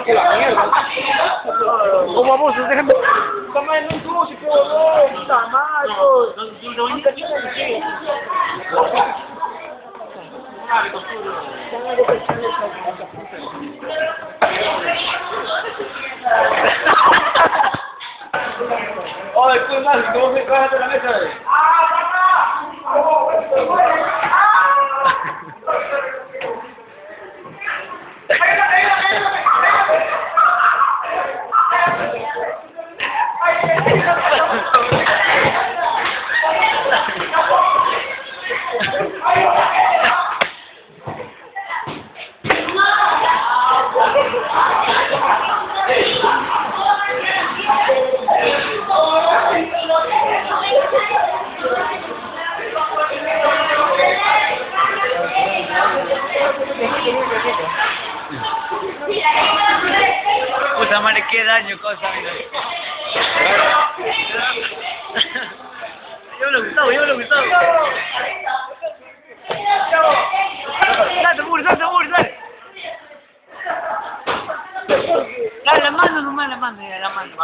que la mierda. ¿Cómo vamos a dejar? Toma en un tubo, si puedo ver. Puta madre. Oye, tú más, ¿cómo se caja de la Yeah. Puta madre, qué daño, cosa, mira. Yo lo gustaba, yo lo gustaba. Dale, Mur, dale, Mur, dale. La mano nomás, la mano, la mano.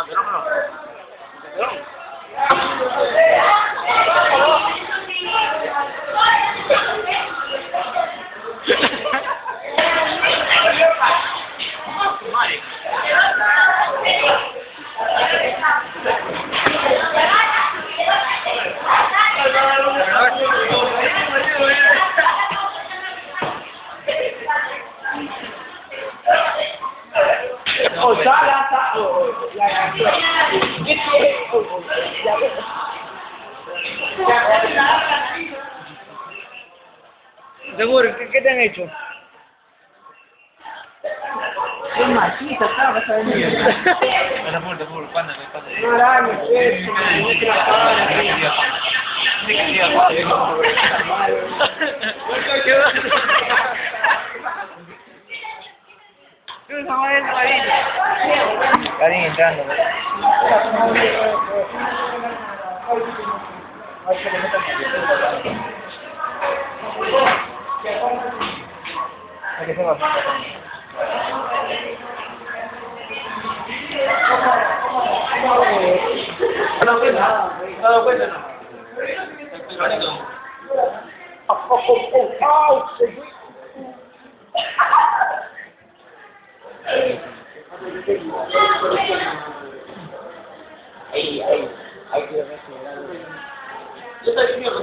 Oh, ya Seguro, ¿qué, ¿qué te han hecho? Es machista, estaba madre entrando. ¿Qué se va? No, cuenta. No, cuenta. Oh, oh, oh, oh, oh, 现在医。